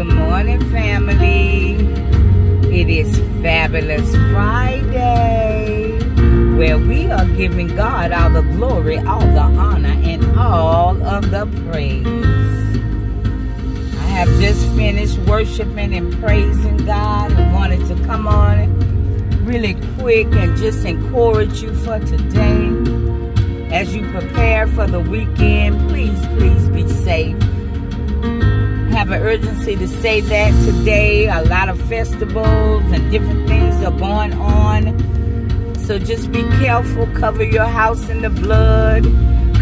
Good morning, family. It is Fabulous Friday, where we are giving God all the glory, all the honor, and all of the praise. I have just finished worshiping and praising God and wanted to come on really quick and just encourage you for today. As you prepare for the weekend, please, please be safe have an urgency to say that today. A lot of festivals and different things are going on. So just be careful. Cover your house in the blood.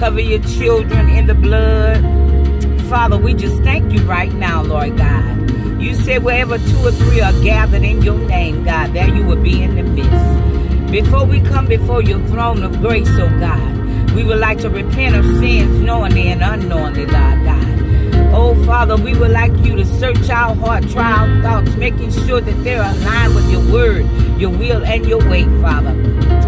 Cover your children in the blood. Father, we just thank you right now, Lord God. You said wherever two or three are gathered in your name, God, there you will be in the midst. Before we come before your throne of grace, oh God, we would like to repent of sins knowingly and unknowingly, Lord God. Oh, Father, we would like you to search our heart, try our thoughts, making sure that they're aligned with your word, your will, and your way, Father.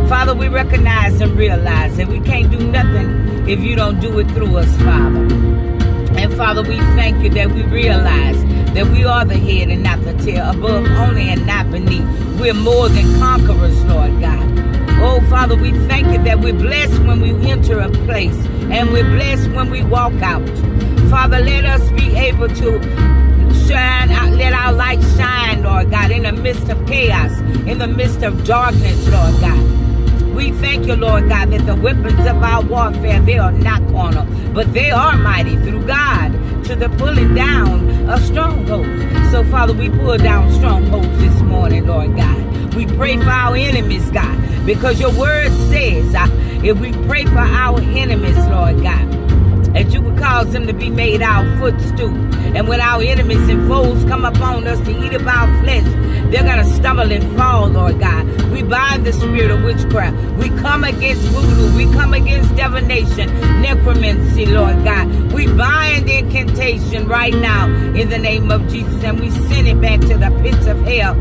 Father, we recognize and realize that we can't do nothing if you don't do it through us, Father. And Father, we thank you that we realize that we are the head and not the tail, above only and not beneath. We're more than conquerors, Lord God. Oh, Father, we thank you that we're blessed when we enter a place and we're blessed when we walk out. Father, let us be able to shine out, let our light shine, Lord God, in the midst of chaos, in the midst of darkness, Lord God. We thank you, Lord God, that the weapons of our warfare, they are not carnal, but they are mighty through God to the pulling down of strongholds. So, Father, we pull down strongholds this morning, Lord God. We pray for our enemies, God, because your word says uh, if we pray for our enemies, Lord God, that you would cause them to be made our footstool. And when our enemies and foes come upon us to eat of our flesh, they're going to stumble and fall, Lord God. We bind the spirit of witchcraft. We come against voodoo. We come against divination, necromancy, Lord God. We bind the incantation right now in the name of Jesus and we send it back to the pits of hell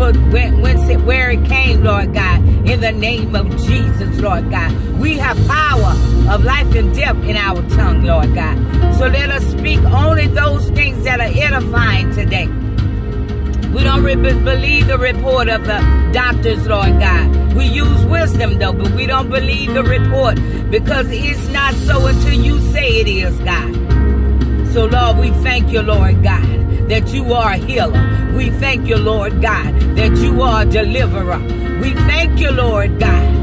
for where it came, Lord God, in the name of Jesus, Lord God. We have power of life and death in our tongue, Lord God. So let us speak only those things that are edifying today. We don't believe the report of the doctors, Lord God. We use wisdom, though, but we don't believe the report because it's not so until you say it is, God. So, Lord, we thank you, Lord God that you are a healer. We thank you, Lord God, that you are a deliverer. We thank you, Lord God.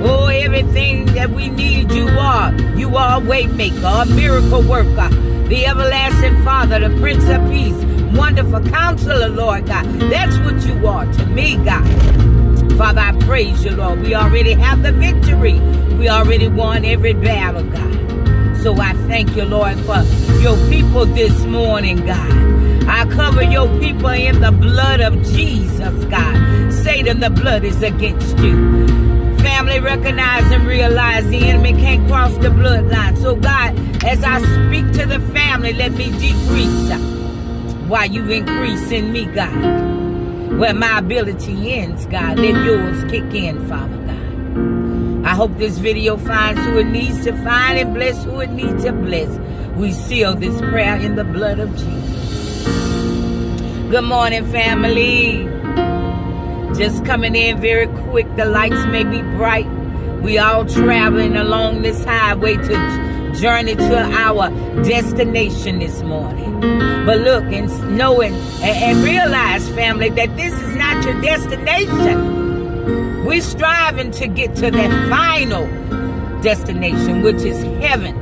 Oh, everything that we need, you are. You are a waymaker, a miracle worker, the everlasting Father, the Prince of Peace, wonderful counselor, Lord God. That's what you are to me, God. Father, I praise you, Lord. We already have the victory. We already won every battle, God. So I thank you, Lord, for your people this morning, God. I cover your people in the blood of Jesus, God. Satan, the blood is against you. Family, recognize and realize the enemy can't cross the bloodline. So, God, as I speak to the family, let me decrease while you increase in me, God. Where my ability ends, God, let yours kick in, Father God. I hope this video finds who it needs to find and bless who it needs to bless. We seal this prayer in the blood of Jesus. Good morning, family. Just coming in very quick. The lights may be bright. We all traveling along this highway to journey to our destination this morning. But look and knowing and, and realize, family, that this is not your destination. We're striving to get to that final destination, which is heaven.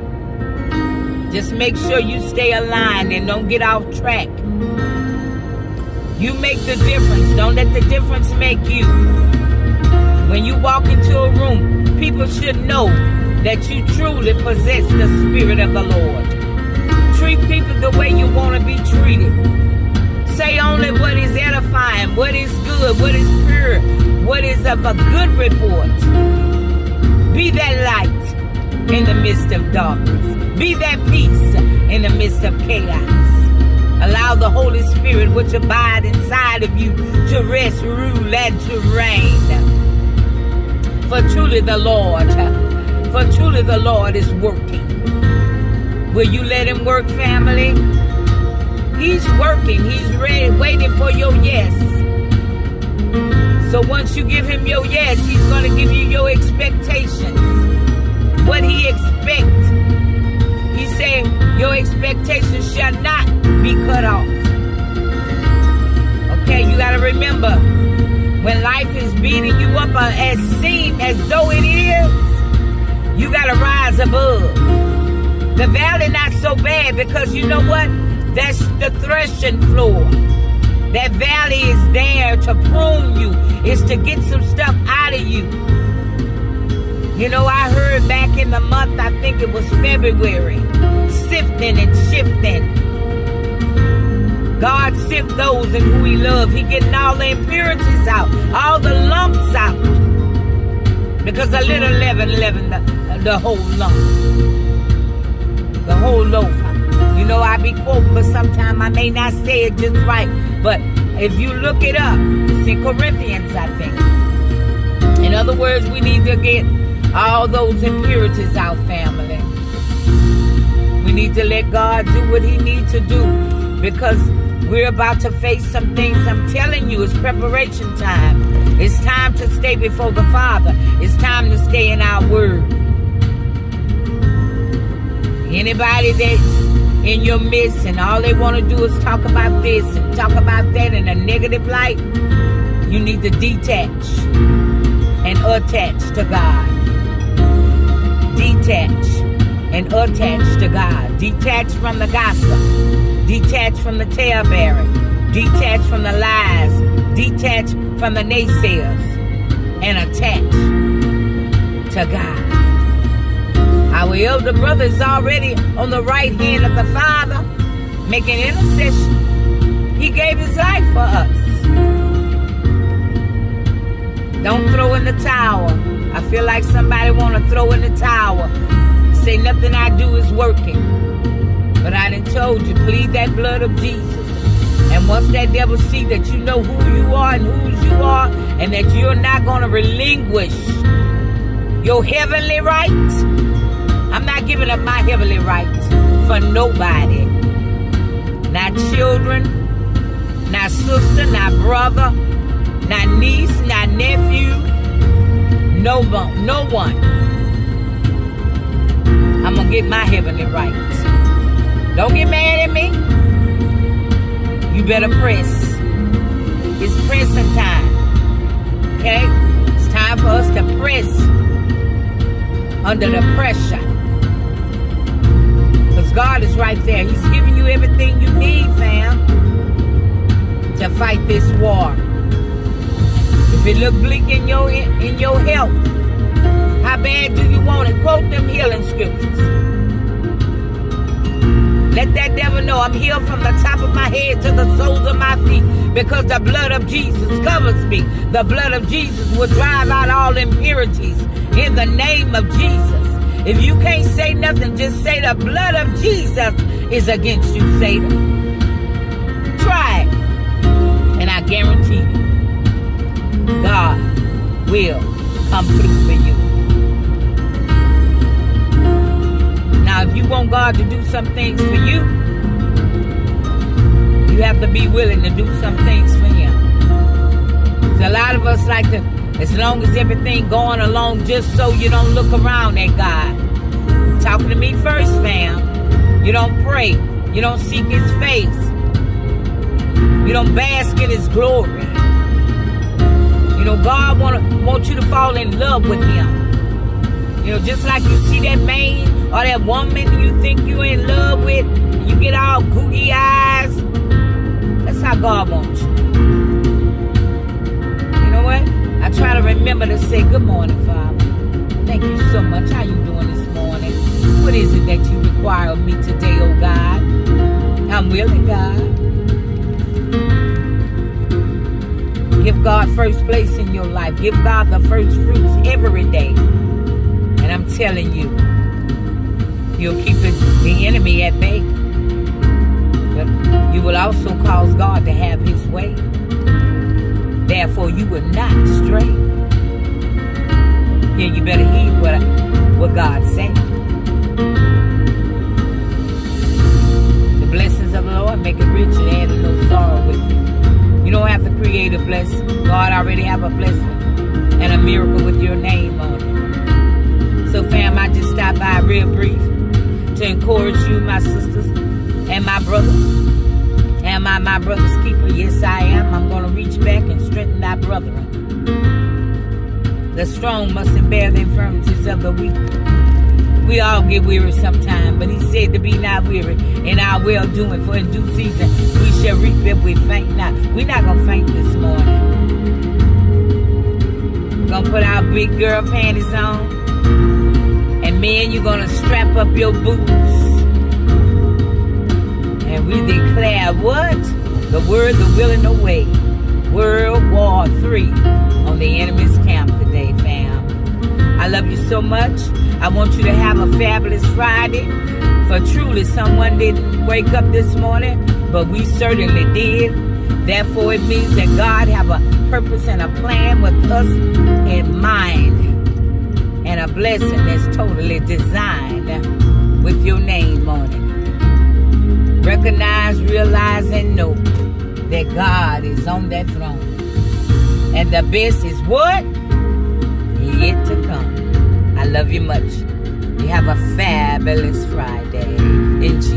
Just make sure you stay aligned and don't get off track. You make the difference. Don't let the difference make you. When you walk into a room, people should know that you truly possess the Spirit of the Lord. Treat people the way you want to be treated. Say only what is edifying, what is good, what is pure, what is of a good report. Be that light in the midst of darkness. Be that peace in the midst of chaos. Allow the Holy Spirit which abide inside of you to rest, rule, and to reign. For truly the Lord, for truly the Lord is working. Will you let him work, family? He's working. He's ready, waiting for your yes. So once you give him your yes, he's going to give you your expectations. What he expects. He said, your expectations shall not be cut off. Okay, you got to remember, when life is beating you up uh, as seem as though it is, you got to rise above. The valley not so bad because you know what? That's the threshing floor. That valley is there to prune you. It's to get some stuff out of you. You know, I heard back in the month, I think it was February, sifting and shifting. God sift those in who he loves. He getting all the impurities out, all the lumps out. Because a little leaven leaven the, the whole lump. The whole loaf. You know, I be quoting, but sometimes I may not say it just right. But if you look it up, it's in Corinthians, I think. In other words, we need to get all those impurities out, family. We need to let God do what he needs to do because we're about to face some things. I'm telling you, it's preparation time. It's time to stay before the Father. It's time to stay in our word. Anybody that's in your midst and all they want to do is talk about this and talk about that in a negative light, you need to detach and attach to God. Detach and attach to God. Detach from the gossip. Detach from the talebearing. Detach from the lies. Detach from the naysayers. And attach to God. Our elder brother is already on the right hand of the Father, making intercession. He gave his life for us. Don't throw in the towel. I feel like somebody want to throw in the towel. Say nothing I do is working. But I done told you, plead that blood of Jesus. And once that devil see that you know who you are and whose you are, and that you're not going to relinquish your heavenly rights, I'm not giving up my heavenly rights for nobody. Not children, not sister, not brother, not niece, not nephew, no one, no one. I'm gonna get my heavenly rights. Don't get mad at me. You better press. It's pressing time. Okay? It's time for us to press under the pressure. God is right there. He's giving you everything you need, fam, to fight this war. If it look bleak in your in your health, how bad do you want it? Quote them healing scriptures. Let that devil know I'm healed from the top of my head to the soles of my feet because the blood of Jesus covers me. The blood of Jesus will drive out all impurities in the name of Jesus. If you can't say nothing, just say the blood of Jesus is against you, Satan. Try it. And I guarantee you, God will come through for you. Now, if you want God to do some things for you, you have to be willing to do some things for Him. So a lot of us like to, as long as everything going along, just so you don't look around at God. Talking to me first, fam. You don't pray. You don't seek His face. You don't bask in His glory. You know, God wanna want you to fall in love with Him. You know, just like you see that man or that woman you think you're in love with, you get all googie eyes. That's how God wants. You remember to say, Good morning, Father. Thank you so much. How you doing this morning? What is it that you require of me today, oh God? I'm willing, God. Give God first place in your life. Give God the first fruits every day. And I'm telling you, you'll keep the enemy at bay. But you will also cause God to have his way. Therefore, you will not stray. Then you better heed what, what God said. The blessings of the Lord make it rich and add a little sorrow with you. You don't have to create a blessing. God already have a blessing and a miracle with your name on it. So fam, I just stopped by real brief to encourage you, my sisters and my brothers. Am I my brother's keeper? Yes, I am. I'm going to reach back and strengthen thy brethren. The strong must bear the infirmities of the weak. We all get weary sometime, but he said to be not weary in our well doing, for in due season we shall reap if we faint not. We're not gonna faint this morning. We're gonna put our big girl panties on. And men, you're gonna strap up your boots. And we declare what? The word, the will, and the way. World War III on the enemy's camp. I love you so much. I want you to have a fabulous Friday. For truly, someone didn't wake up this morning, but we certainly did. Therefore, it means that God have a purpose and a plan with us in mind. And a blessing that's totally designed with your name on it. Recognize, realize, and know that God is on that throne. And the best is what? Yet to come. I love you much. You have a fabulous Friday Jesus.